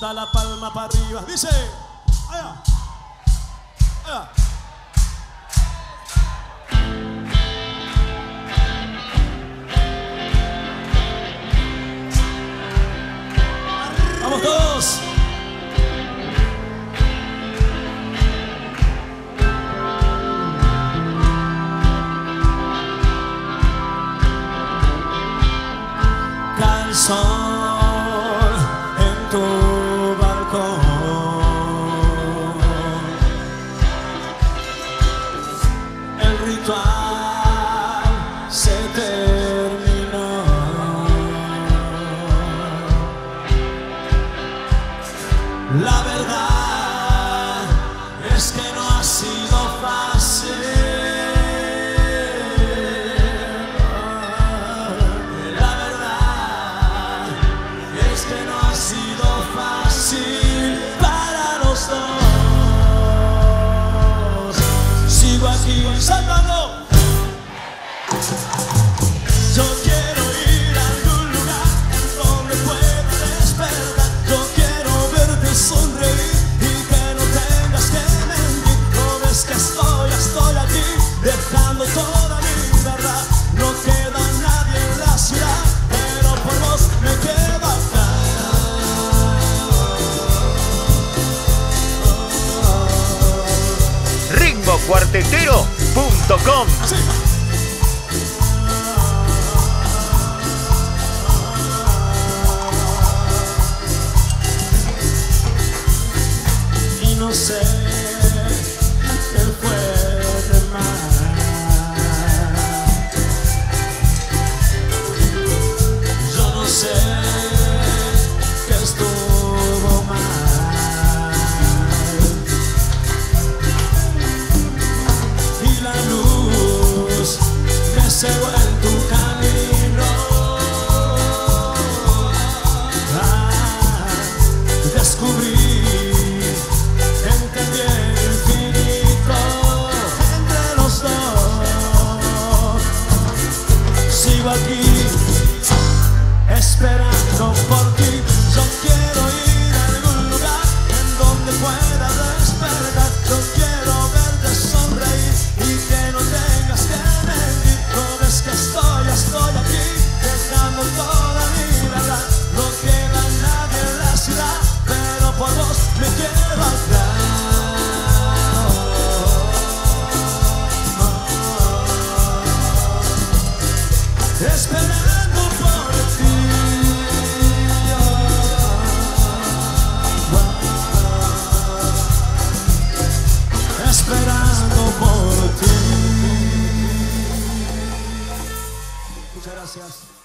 da la palma para arriba. Dice, allá, allá. Vamos todos. Canción. ritual se terminó. La verdad es que Gastando toda mi verdad, no queda nadie en la ciudad, pero por vos me quedo acá. RingoCuartetero.com sí. sigo aquí, esperando por ti. Yo esperando por ti. Ah, esperando por ti. Muchas gracias.